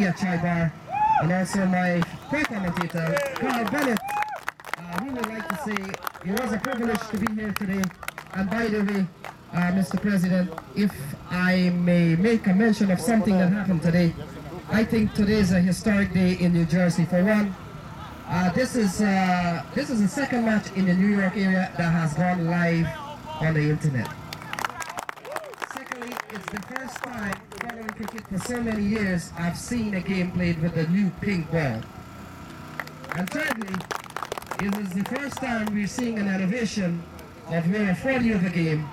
Tanya Chaibar, and also my co-commentator, Carl Bennett. Uh, we would like to say it was a privilege to be here today. And by the way, uh, Mr. President, if I may make a mention of something that happened today, I think today is a historic day in New Jersey. For one, uh, this is uh, this is the second match in the New York area that has gone live on the internet. It's the first time following cricket for so many years I've seen a game played with a new pink ball. And thirdly, it is the first time we're seeing an elevation of where a 40 over game,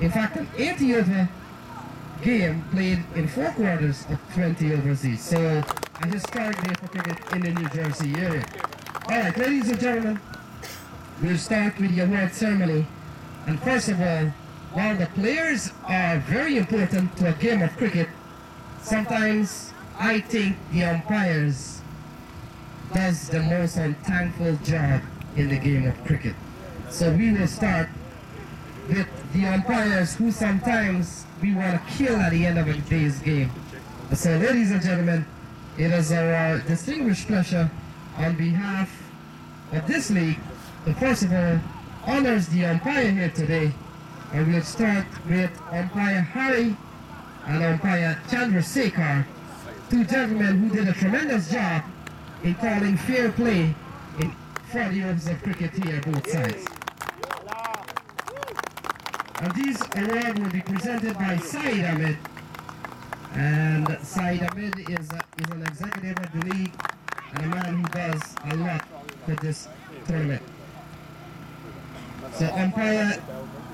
in fact an 80 over game played in four quarters of 20 overseas. So a historic day for cricket in the New Jersey area. Alright, ladies and gentlemen, we'll start with the award ceremony. And first of all, while the players are very important to a game of cricket, sometimes I think the umpires does the most unthankful job in the game of cricket. So we will start with the umpires who sometimes we want to kill at the end of a day's game. So ladies and gentlemen, it is our distinguished pleasure on behalf of this league to first of all honors the umpire here today. And we'll start with umpire Harry and umpire Chandra Sekhar, two gentlemen who did a tremendous job in calling fair play in 40 overs of cricket here, both sides. And this award will be presented by Saeed Ahmed. And Saeed Ahmed is, a, is an executive of the league and a man who does a lot for this tournament. So umpire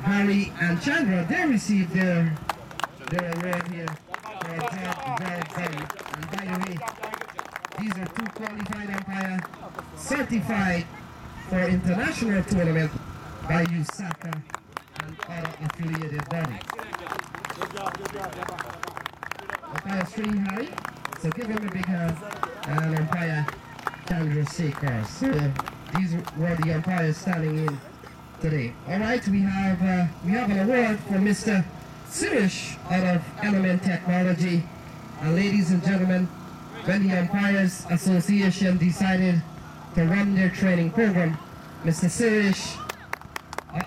Harry and Chandra, they received their, their award here. And by the way, these are two qualified umpires certified for international tournament by USACA and other affiliated bodies. Umpire Sri Hari, so give him a big hand, and umpire Chandra Sekhar. So these were the umpires standing in today. All right, we have uh, we have an award for Mr. Sirish out of Element Technology. And ladies and gentlemen, when the Umpires Association decided to run their training program, Mr. Sirish uh,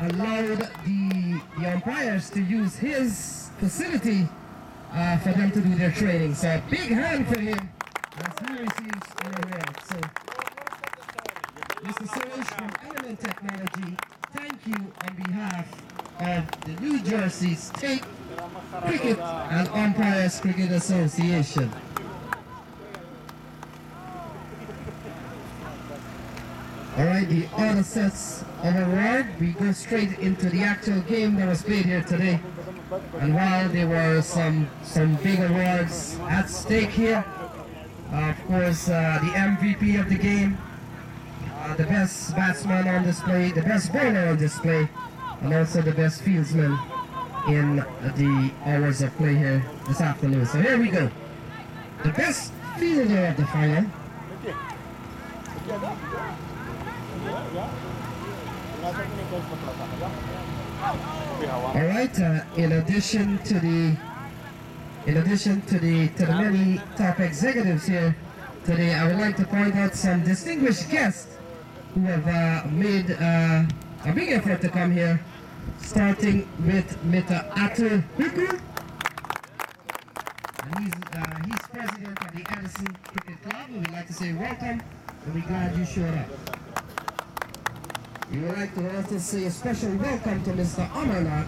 allowed the, the umpires to use his facility uh, for them to do their training. So a big hand for him as he receives award. So, Mr. Suresh from Element Technology, thank you on behalf of the New Jersey State Cricket and Umpires Cricket Association. All right, the other sets of award, we go straight into the actual game that was played here today. And while there were some some big awards at stake here, uh, of course, uh, the MVP of the game, uh, the best batsman on display, the best bowler on display, and also the best fieldsman in the hours of play here this afternoon. So here we go. The best fielder of the final. All right. Uh, in addition to the, in addition to the to the many top executives here today, I would like to point out some distinguished guests who have uh, made uh, a big effort to come here. Starting with Mr. Atul Huku. And he's, uh, he's president of the Edison Cricket Club. We'd like to say welcome and we're glad you showed up. We would like to also say a special welcome to Mr. Amarnath,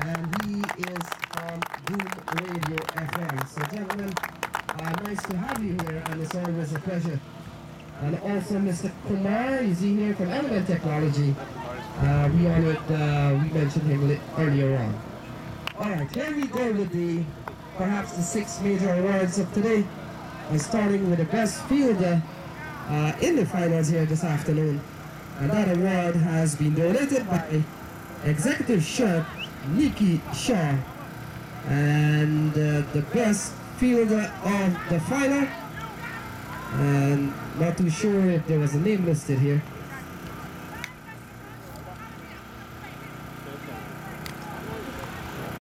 and he is from Boom Radio FM. So gentlemen, uh, nice to have you here, and it's always a pleasure. And also Mr. Kumar, is he here from Element Technology? Uh, we honored, uh, we mentioned him earlier on. Alright, here we go with the, perhaps the six major awards of today. And starting with the best fielder uh, in the finals here this afternoon. And that award has been donated by Executive Chef Nikki Shaw. And uh, the best fielder of the final. And not too sure if there was a name listed here.